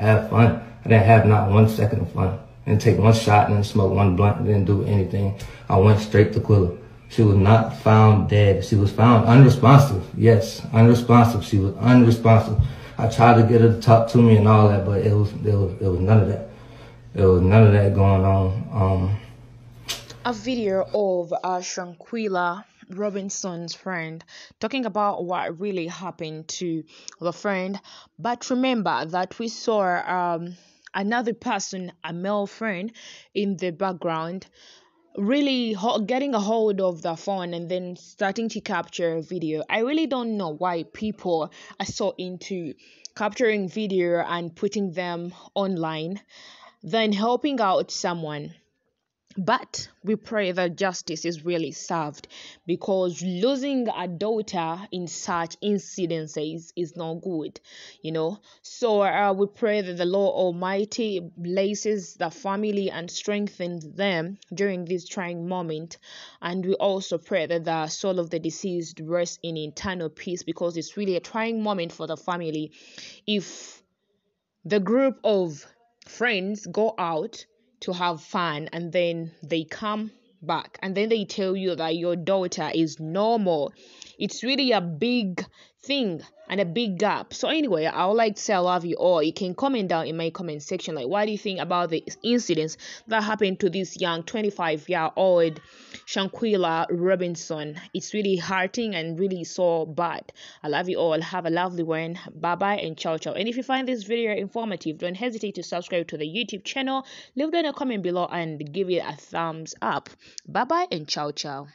have fun. I didn't have not one second of fun. Didn't take one shot and smoke one blunt. didn't do anything. I went straight to Quilla. She was not found dead. She was found unresponsive. Yes, unresponsive. She was unresponsive. I tried to get her to talk to me and all that, but it was it was it was none of that. There was none of that going on. Um, a video of uh, Shanquella Robinson's friend talking about what really happened to the friend. But remember that we saw um, another person, a male friend, in the background really getting a hold of the phone and then starting to capture video. I really don't know why people are so into capturing video and putting them online than helping out someone but we pray that justice is really served because losing a daughter in such incidences is not good, you know. So uh, we pray that the Lord Almighty blesses the family and strengthens them during this trying moment. And we also pray that the soul of the deceased rests in eternal peace because it's really a trying moment for the family. If the group of friends go out to have fun and then they come back and then they tell you that your daughter is normal it's really a big thing and a big gap. So anyway, I would like to say I love you all. You can comment down in my comment section like what do you think about the incidents that happened to this young 25 year old Shanquella Robinson. It's really hurting and really so bad. I love you all. Have a lovely one. Bye bye and ciao ciao. And if you find this video informative, don't hesitate to subscribe to the YouTube channel. Leave down a comment below and give it a thumbs up. Bye bye and ciao ciao.